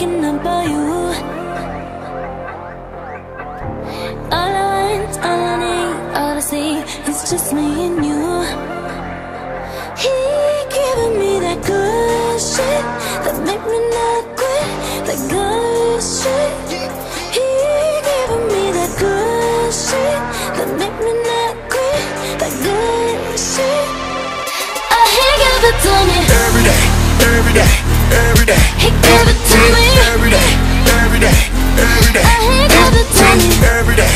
thinking about you. All I want, all I need, all I see is just me and you. He giving me that good shit That make me not quit, that good shit. He giving me that good shit That make me not quit, that good shit. Oh, he give it me. Every day every day, every day. He gave it to me. Every day, every day, every day. He gave it to me. Every day,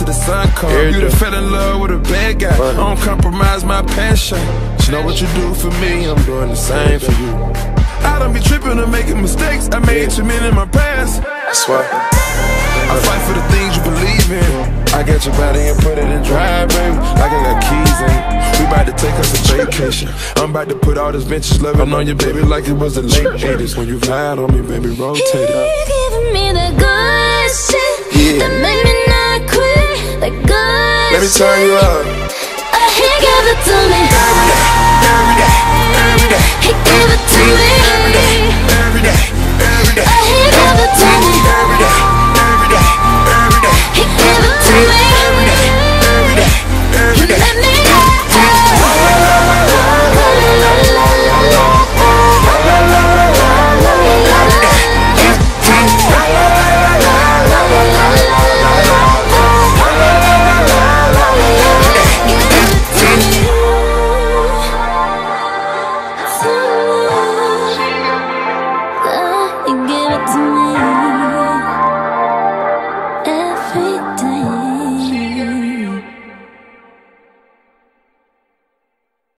to the sun come, you done fell in love with a bad guy. I don't compromise my passion. You know what you do for me, I'm doing the same for you. I don't be tripping or making mistakes. I made too many in my past. That's why I fight for the things you believe in. I got your body and put it in drive, baby. Like I got keys in. We about to take us a vacation. I'm about to put all this vintage loving on you, baby, like it was the late 80s. When you lied on me, baby, rotate it. Let me turn you up. Oh, he gave it to me. Every day, every day, He gave it to me.